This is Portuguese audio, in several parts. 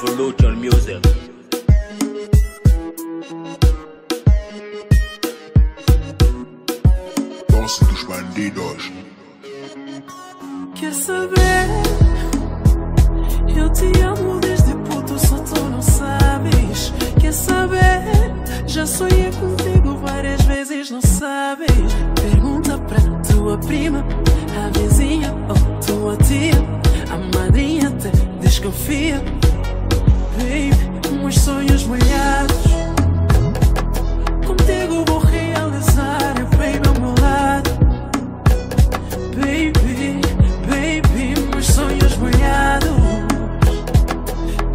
Revolution Music. Posse dos bandidos. Quer saber? Eu te amo desde puto, só tu não sabes. Quer saber? Já sonhei contigo várias vezes, não sabes. Pergunta pra tua prima, a vizinha ou tua tia. A madrinha até desconfia. Baby, meus sonhos molhados. Contigo vou realizar, baby, ao meu lado. Baby, baby, meus sonhos molhados.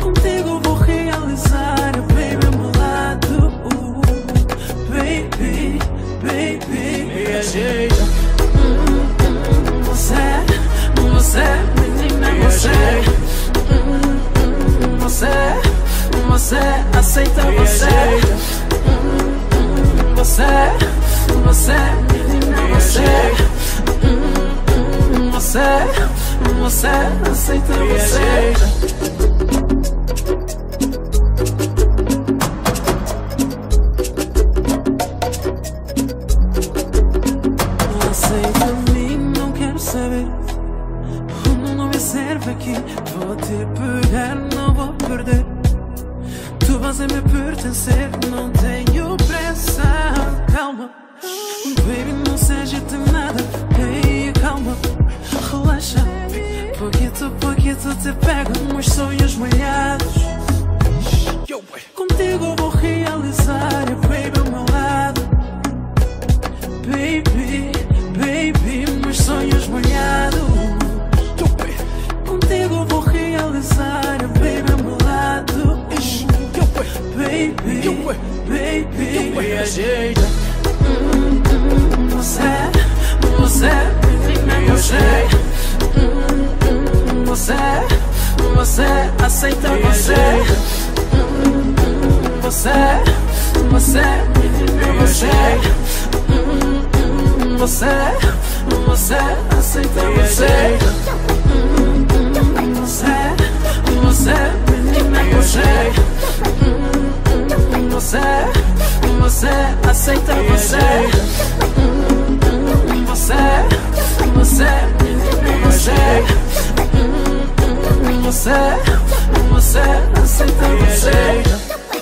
Contigo vou realizar, baby, ao meu lado. Baby, baby, me ajeita. Você, você, menina, você. Você, você, menina, você. Você, você, aceita você. Não aceita mim, não quero saber. O meu nome serve aqui. Vou te pegar, não vou perder. Tu vais a me pertencer, não tenho pressa. Calma, baby, não seja de nada. Ei, calma, relaxa. Pouquito, pouquito te pego, meus sonhos molhados. Contigo vou realizar, baby, ao meu lado. Baby, baby, meus sonhos molhados. Contigo vou realizar, baby, ao meu lado. Me ajeita. Você, você, menina, você. Você, você, aceita você. Você, você, menina, você. Você, você, aceita. Você, aceita você. Você, você, menina, você. Você, você, aceita você.